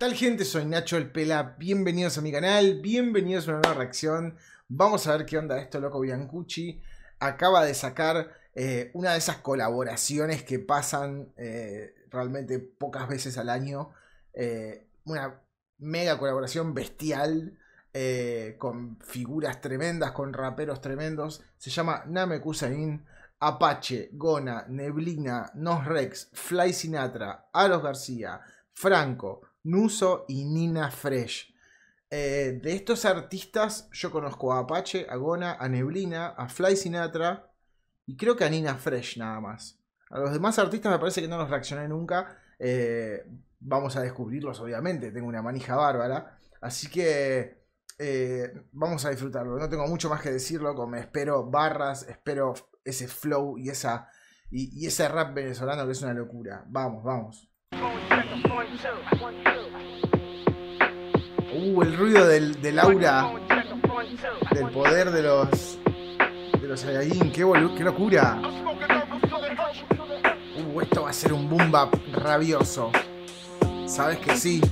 tal gente? Soy Nacho el Pela, bienvenidos a mi canal, bienvenidos a una nueva reacción. Vamos a ver qué onda esto, loco Biancucci. Acaba de sacar eh, una de esas colaboraciones que pasan eh, realmente pocas veces al año. Eh, una mega colaboración bestial con figuras tremendas, con raperos tremendos. Se llama Namekusain. Apache, Gona, Neblina, Nos Rex, Fly Sinatra, Aros García, Franco, Nuso y Nina Fresh. Eh, de estos artistas yo conozco a Apache, a Gona, a Neblina, a Fly Sinatra y creo que a Nina Fresh nada más. A los demás artistas me parece que no los reaccioné nunca. Eh, vamos a descubrirlos obviamente, tengo una manija bárbara. Así que eh, vamos a disfrutarlo. No tengo mucho más que decirlo, como espero barras, espero ese flow y, esa, y, ese rap venezolano que es una locura. Vamos, vamos. Uh, el ruido del, del aura, del poder de los de los Saiyajin, qué, qué locura. Uh, esto va a ser un boom bap rabioso. Sabes que sí.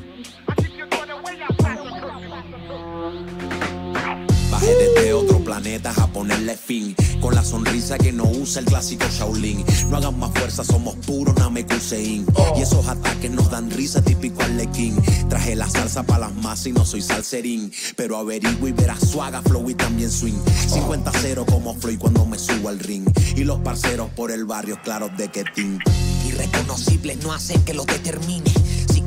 Bajé desde otro planeta a ponerle fin. Con la sonrisa que no usa el clásico Shaolin. No hagan más fuerza, somos puros Namekusein. Y esos ataques nos dan risa típico Arlequín. Traje la salsa para las masas y no soy salserín. Pero averiguo y verás suaga, flow y también swing. 50-0 como Floyd cuando me subo al ring. Y los parceros por el barrio claros de team. Irreconocibles no hacen que lo determine.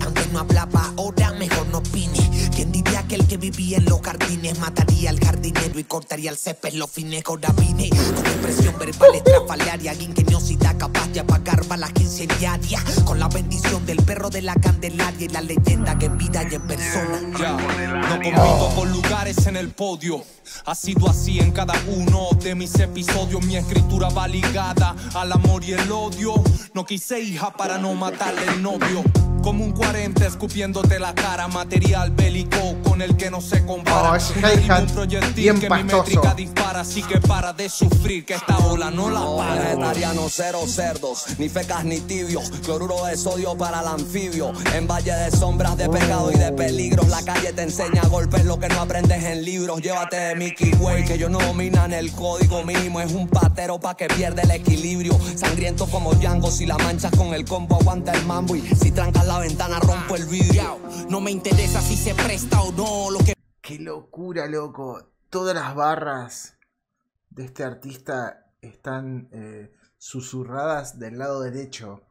Antes no hablaba, ahora mejor no opine. ¿Quién diría que el que vivía en los jardines mataría al jardinero y cortaría el césped? Los fines ahora vine con expresión verbal estrafalaria, ingeniosidad capaz de apagar balas quinceañarias. Con la bendición del perro de la candelaria y la leyenda que en vida y en persona. Ya, no compito por lugares en el podio. Ha sido así en cada uno de mis episodios. Mi escritura va ligada al amor y el odio. No quise hija para no matarle el novio. Como un 40 escupiéndote la cara, material bélico con el que no se compara. Oh, ese hi-hat un proyectil bien que mi métrica dispara, así que para de sufrir que esta ola no la para. Vegetariano, cero cerdos, ni fecas ni tibios. Cloruro de sodio para el anfibio. En valle de sombras, de pecado y de peligros. La calle te enseña golpes, lo que no aprendes en libros. Llévate de Mickey Way, que ellos no dominan el código mínimo. Es un patero pa' que pierde el equilibrio. Sangriento como Django, si la manchas con el combo, aguanta el mambo. Y si trancas la ventana, rompo el vidrio. No me interesa si se presta o no lo que Qué locura, loco. Todas las barras de este artista están eh, susurradas del lado derecho.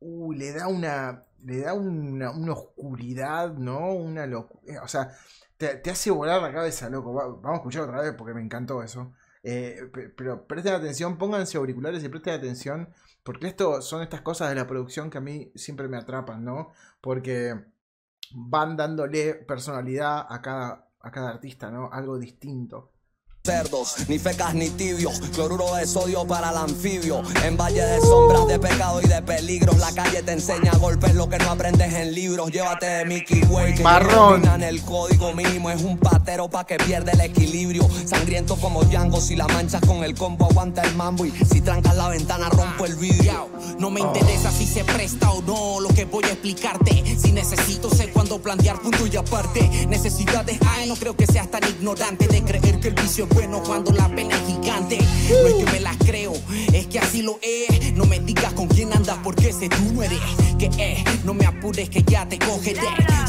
Uy, le da una. Le da una, oscuridad, ¿no? Una locura. O sea, te, hace volar la cabeza, loco. Va- vamos a escuchar otra vez porque me encantó eso. Eh, pe- pero presten atención, pónganse auriculares y presten atención. Porque esto son estas cosas de la producción que a mí siempre me atrapan, ¿no? Porque van dándole personalidad a cada, a cada artista, ¿no? Algo distinto. Cerdos, ni fecas ni tibios. Cloruro de sodio para el anfibio. En valle de sombras, de pecado y de peligros. La calle te enseña golpes, lo que no aprendes en libros. Llévate de Mickey Way, que Marrón. dominan el código mínimo. Es un patero pa' que pierde el equilibrio. Sangriento como Django, si la manchas con el combo, aguanta el mambo. Y si trancas la ventana, rompo el vidrio. No me interesa si se presta o no lo que voy a explicarte. Si necesito sé cuándo plantear punto y aparte. Necesidades hay, no creo que seas tan ignorante de creer que el vicio bueno cuando la pena es gigante. No es que me las creo, es que así lo es. No me digas con quién andas porque ese tú no eres. Que es, no me apures que ya te cogeré.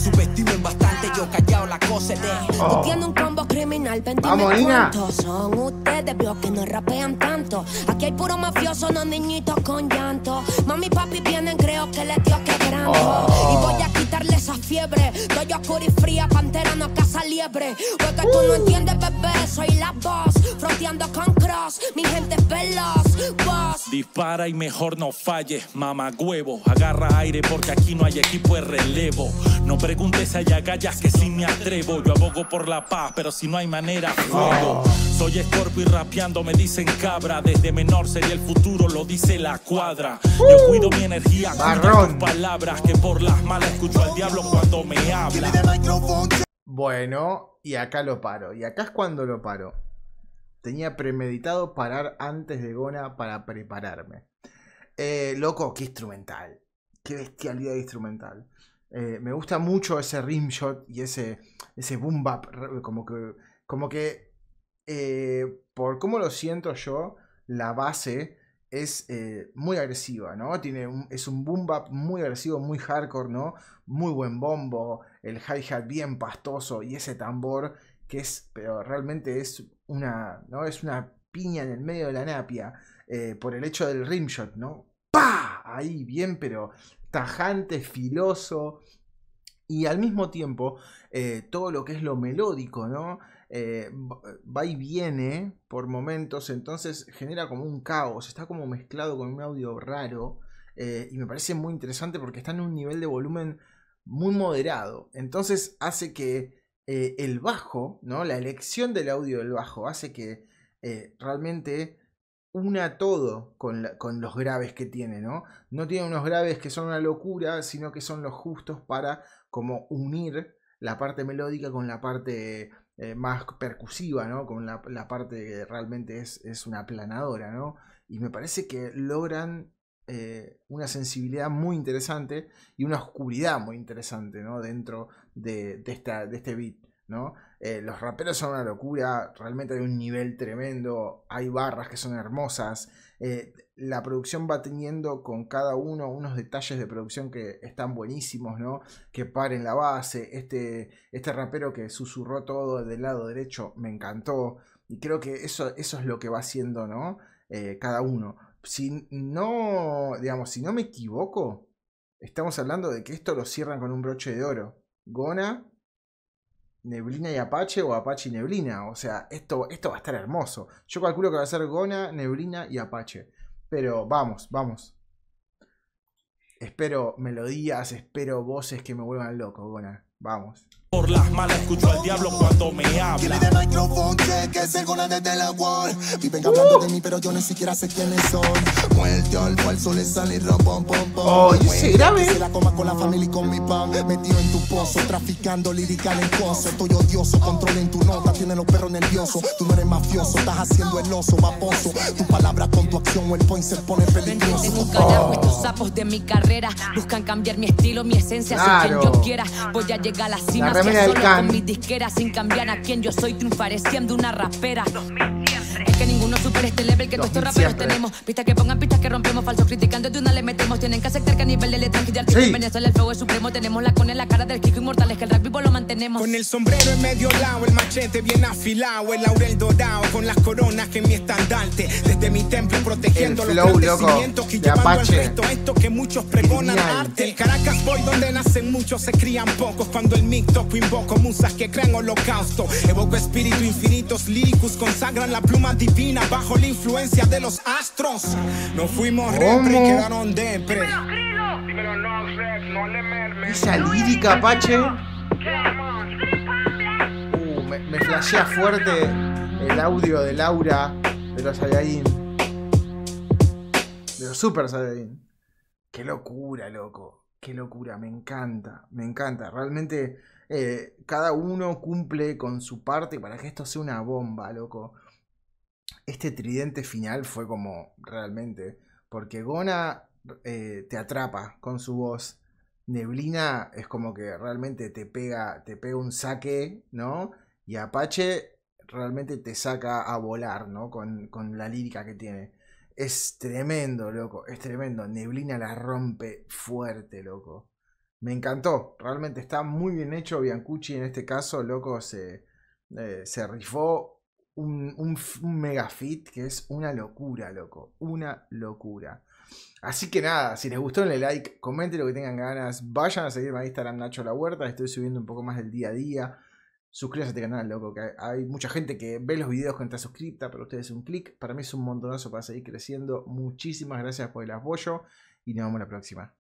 Subestimen bastante, yo callado la cosa de. Tú tienes un combo criminal, Vamos, cuántos son ustedes, veo que no rapean tanto. Aquí hay puro mafioso, no niñitos con llanto. Mami papi vienen, creo que les dio quebranto. Oh. Y voy a quitarle esa fiebre. Doy oscura y fría, pantera no caza liebre. Porque tú no entiendes, bebé, soy la voz. Fronteando con cross, mi gente es veloz. Boss. Dispara y mejor no falles, mamá huevo. Agarra aire porque aquí no hay equipo de relevo. No preguntes si hay agallas que si me atrevo. Yo abogo por la paz, pero si no hay manera, fuego. Soy Scorpio y rapeando me dicen cabra. Desde menor sería el futuro, lo dice la cuadra. Yo cuido mi energía, tus palabras. Que por las malas escucho al diablo cuando me habla. Bueno, y acá lo paro. Y acá es cuando lo paro. Tenía premeditado parar antes de Gona para prepararme. Eh, loco, qué instrumental. Qué bestialidad instrumental. Eh, me gusta mucho ese rimshot y ese, ese boom bap. Como que, como que eh, por cómo lo siento yo, la base es eh, muy agresiva, ¿no? Tiene es un boom bap muy agresivo, muy hardcore, ¿no? Muy buen bombo, el hi-hat bien pastoso y ese tambor que es, pero realmente es una, ¿no? Es una piña en el medio de la napia eh, por el hecho del rimshot, ¿no? ¡Pah! Ahí bien, pero tajante, filoso y al mismo tiempo eh, todo lo que es lo melódico, ¿no? Eh, va y viene por momentos, entonces genera como un caos, está como mezclado con un audio raro eh, y me parece muy interesante porque está en un nivel de volumen muy moderado, entonces hace que eh, el bajo, ¿no? la elección del audio del bajo hace que realmente una todo con, con, los graves que tiene, ¿no? No tiene unos graves que son una locura, sino que son los justos para como unir la parte melódica con la parte eh, más percusiva, ¿no? Con la, parte que realmente es, una aplanadora, ¿no? Y me parece que logran eh, una sensibilidad muy interesante y una oscuridad muy interesante, ¿no? Dentro de, esta, de este beat, ¿no? Eh, los raperos son una locura, realmente hay un nivel tremendo, hay barras que son hermosas, la producción va teniendo con cada uno unos detalles de producción que están buenísimos, ¿no? Que paren la base, este, este rapero que susurró todo del lado derecho me encantó y creo que eso, eso es lo que va haciendo, ¿no? Eh, cada uno. Si no, digamos, si no me equivoco, estamos hablando de que esto lo cierran con un broche de oro. Gona, Neblina y Apache o Apache y Neblina. O sea, esto, esto va a estar hermoso. Yo calculo que va a ser Gona, Neblina y Apache. Pero vamos, vamos. Espero melodías, espero voces que me vuelvan loco, Gona. Vamos. Por las malas escucho al diablo cuando me habla. Tiene de micrófono que es el gona desde la wall. Viven hablando de mí, pero yo ni siquiera sé quiénes son. Muerte al falso le sale rom pom pom pom. Oh, y se grave. Se la coma con la familia y con mi pan. Metido en tu pozo, traficando lírica en coso. Estoy odioso, controlen tu nota, tienen los perros nerviosos. Tú no eres mafioso, estás haciendo el oso, vaposo. Tu palabra con tu acción o el point se pone peligroso. Tengo un carajo, estos sapos de mi carrera buscan cambiar mi estilo, mi esencia, claro. quien yo quiera. Voy a llegar a la cima solo con mi disquera sin cambiar a quien yo soy triunfaré siendo una rapera. Es que ninguno supera este level que todos estos raperos tenemos. Pistas que pongan pistas que rompemos, falsos criticando de una le metemos. Tienen que aceptar que a nivel de letras y de artista sí. en Venezuela el fuego es supremo. Tenemos la con en la cara del Kiko inmortal, es que el rap vivo lo mantenemos. Con el sombrero en medio lado, el machete bien afilado, el laurel dorado, con las coronas que en mi estandarte. Desde mi templo protegiendo el los flow, acontecimientos loco, y llevando al Apache. resto esto que muchos pregonan arte. El Boy donde nacen muchos, se crían pocos. Cuando el mic toco invoco musas que crean holocausto. Evoco espíritu infinitos líricos, consagran la pluma divina bajo la influencia de los astros. No fuimos repre y quedaron depre. Esa lírica, Apache. Uh, me, me flashea fuerte el audio de Laura de los Saiyajin. De los Super Saiyajin. Qué locura, loco. Qué locura. Me encanta. Me encanta. Realmente eh, cada uno cumple con su parte para que esto sea una bomba, loco. Este tridente final fue como realmente. Porque Gona eh, te atrapa con su voz. Neblina es como que realmente te pega, te pega un saque, ¿no? Y Apache realmente te saca a volar, ¿no? Con, con la lírica que tiene. Es tremendo, loco, es tremendo. Neblina la rompe fuerte, loco. Me encantó, realmente está muy bien hecho. Biancucci en este caso, loco, se, eh, se rifó un, un, mega fit que es una locura, loco. Una locura. Así que nada, si les gustó, denle like, comenten lo que tengan ganas, vayan a seguirme a Instagram Nacho La Huerta, estoy subiendo un poco más del día a día. Suscríbanse a este canal, loco, que hay, mucha gente que ve los videos que está suscripta, pero ustedes un clic, para mí es un montonazo para seguir creciendo. Muchísimas gracias por el apoyo y nos vemos la próxima.